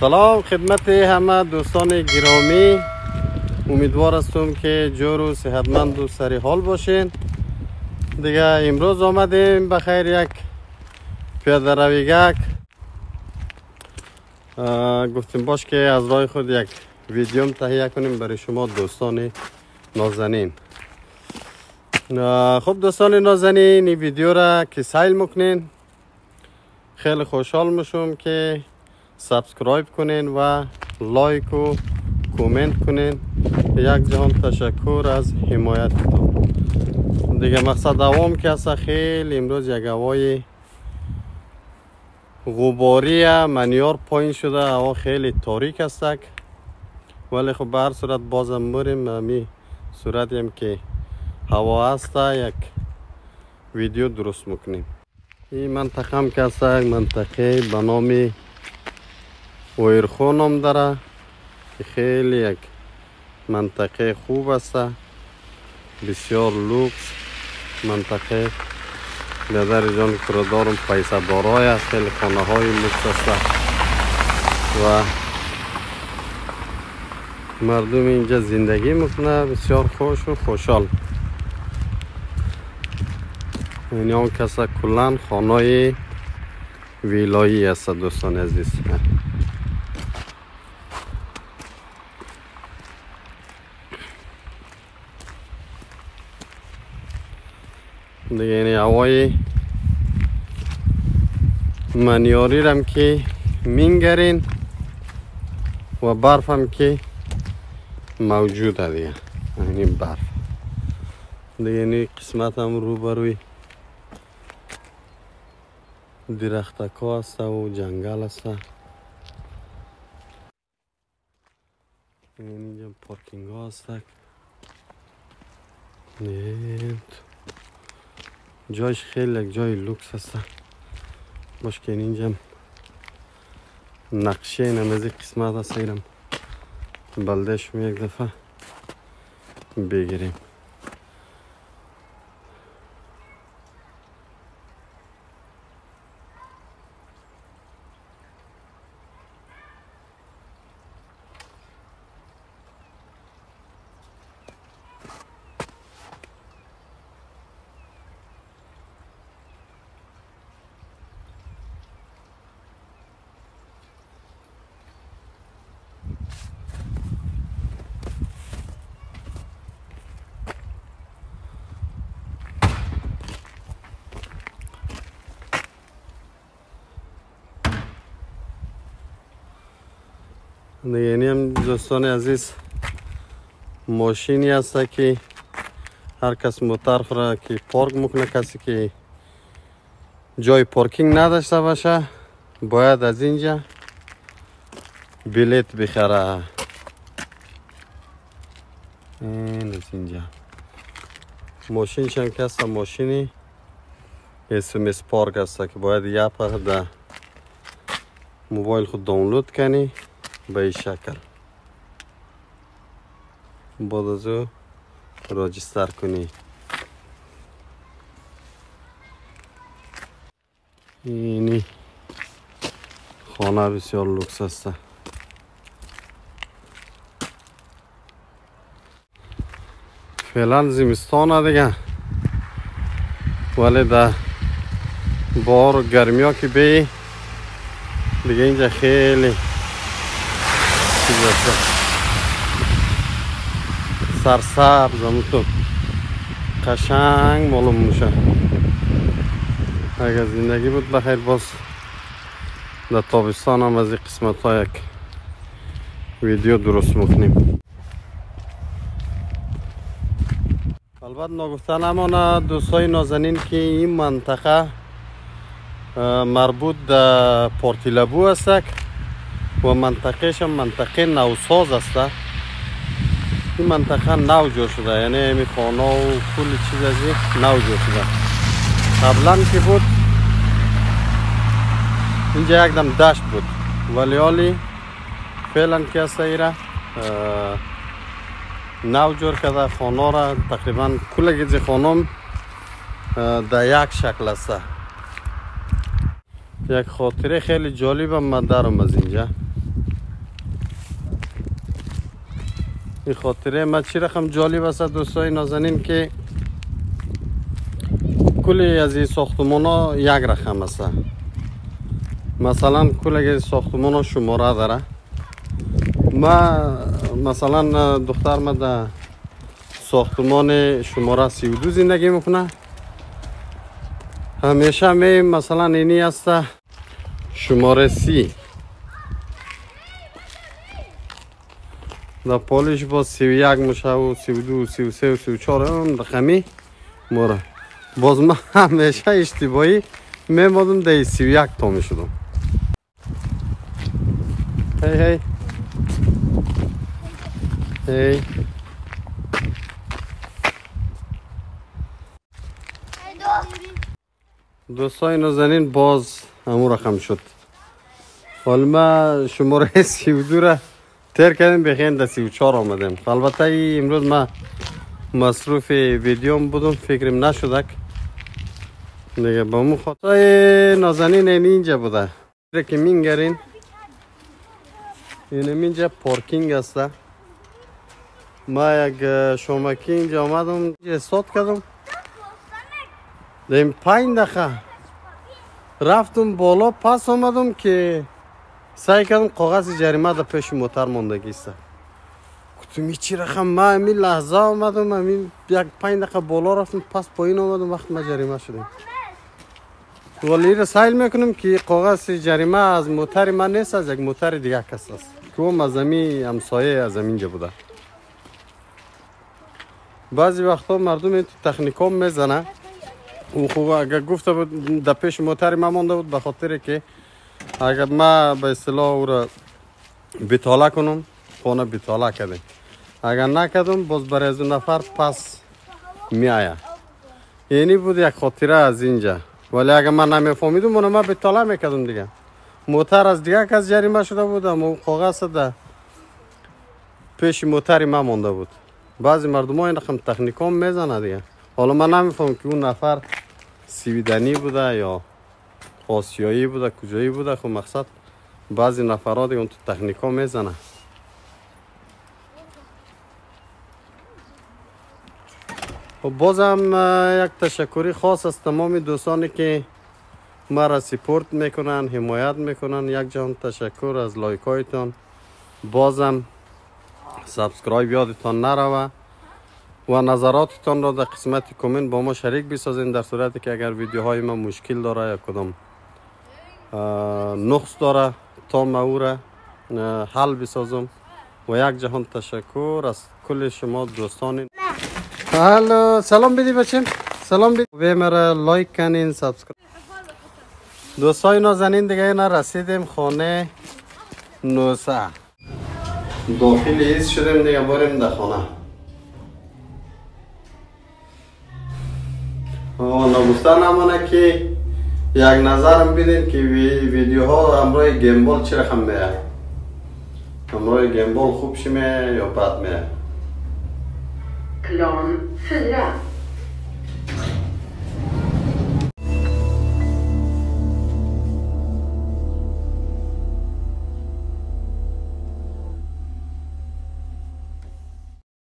سلام خدمت همه دوستان گرامی. امیدوار هستم که جور و صحتمند و سری حال باشین. دیگه امروز آمدیم بخیر یک پیاده رویگک گفتیم باش که از راه خود یک ویدیوم تهیه کنیم برای شما دوستان نازنین. خب دوستان نازنین این ویدیو را که سایل می‌کنین. خیلی خوشحال میشم که سابسکرایب کنین و لایک و کومنت کنین. یک جهان تشکر از حمایتتون. دیگه مقصد دوام که هست خیلی امروز یک هوای غباری منیار پایین شده هوا خیلی تاریک است ولی خب به هر صورت بازم مریم امی صورتی هم که هوا هست یک ویدیو درست می‌کنیم. این منطقه هم که منطقه به نام ویرخون هم داره خیلی یک منطقه خوب است. بسیار لوکس منطقه. در جان کردارم پیسه دارای است. خیلی خانه های لوکس است. و مردم اینجا زندگی می‌کنه. بسیار خوش و خوشحال. این هم کسا کلان خانه ویلایی است دوستان عزیز. دیگه. یعنی هوای منیاری رم که مینگرین و برف هم که موجود دیگه. یعنی برف. دیگه یعنی قسمت هم رو بروی درختکا هست و جنگل هست. اینجا پارکینگ ها هست. جایش خیلی جای لوکس هست که اینجا نقشه نمازی قسمت هست ایرم بلدهش یک دفعه بگیریم. یعنی هم دوستان عزیز ماشینی هست که هر کس موتر را که پارک می‌کنه کسی که جای پارکینگ نداشته باشه باید از اینجا بلیت بخره. این از اینجا. ماشین شم که هست ماشینی اسمس پارک هست که باید یه پر در موبایل خود دانلود کنی. به این شکل بعد از او راجستر کنی. اینی. خانه بسیار لوکس است فعلا زمستان دیگه. ولی در بار گرمی ها که بی دیگه اینجا خیلی چیز سرسبز همونطور قشنگ معلوم میشه اگر زندگی بود بخیر باز در تابستان هم از این قسمت ها یک ویدیو درست می‌کنیم البته نگفته نمانه دوستای نازنین که این منطقه مربوط به پارتیلبو است و منطقهش هم منطقه نوساز است. این منطقه نو جور شده. یعنی این خانه و کل چیز از نو جور شده. قبلا که بود؟ اینجا یک دم دشت بود. ولی حالی فعلا که است ایره نو جور کرده خانه را تقریبا کل گیز خانم در یک شکل است. یک خاطره خیلی جالب من دارم از اینجا. این خاطره ما چی رقم جالب است دوستای نازنین که کلی از این ساختمان ها یک رقم است. مثلا کل ساختمان ها شماره داره. ما مثلا دختر ما در ساختمان شماره سی و دو زندگی می‌کنه. همیشه می مثلا اینی است شماره سی. در پالش با سی و یک میشه و سی و دو سی و سه و سی و اون رقمی موره باز من همیشه اشتباهی میمادم در سی و یک تا می‌شدم هی هی. هی. دوستای نازنین باز همون رقم شد. ما شماره سی و دو را تر کردیم بخین در سی و چار آمدیم. البته امروز ما مصروف ویدیوم بودم فکرم نشدک. دیگه با مو خاطر نازنین این اینجا بوده. که مینگرین. این اینجا پارکینگ است ما یک شمکی اینجا آمدم استاد کردم. در پنج دقیقه. رفتم بالا پس آمدم که سعی کردم کاغذ جریمه در پیش موتر ماندگی است گفتم چی رقم ما همین لحظه آمدم همین یک پنج دقیقه بالا رفتم پس پایین آمدم وقت ما جریمه شدیم ولی را سایل می‌کنم که کاغذ جریمه از موتر من نیست از یک موتر دیگه کس است. که اون از همسایه از اینجا بوده. بعضی وقتا مردم تکنیکام می‌زنه او خوب اگر گفته بود در پیش موتر ما مانده بود به خاطر که اگر ما به اصطلاح او را بیتاله کنم خانه بیتاله کردیم. اگر نکردم باز برای از نفر پس می آید اینی بود یک خاطره از اینجا. ولی اگر من نمیفهمیدم اونو ما بیتاله می‌کردم دیگه. موتر از دیگه کس جریمه شده بود اما کاغذ در پیش موتر ما مانده بود. بعضی مردم ها این رقم تکنیکام می‌زنه دیگه. حالا من نمیفهم که اون نفر سویدنی بوده یا آسیایی بوده کجایی بوده. خب مقصد بعضی نفرات اون تو تکنیکا می‌زنه. خب بازم یک تشکری خاص از تمام دوستانی که ما را support می‌کنن حمایت می‌کنن. یک جهان تشکر از like هایتان بازم subscribe یادتان نروه و نظراتتان را در قسمت کامنت با ما شریک بسازین در صورتی که اگر ویدیوهای ما مشکل داره یا کدام نقص داره تا ما او را حل بسازم. و یک جهان تشکر از کل شما دوستان هلو سلام بدی بچیم سلام بدی. و مرا لایک کنین سابسکرایب. دوستای نازنین دیگه اینا رسیدیم خانه نوسه. داخل ایز شدیم دیگه باریم در خانه. نگفتن نمانه که یک نظرم بدین که ویدیوها همراه گیمبال چه رقم میه همراه گیمبال خوب شمه یا بد میه Plan 4.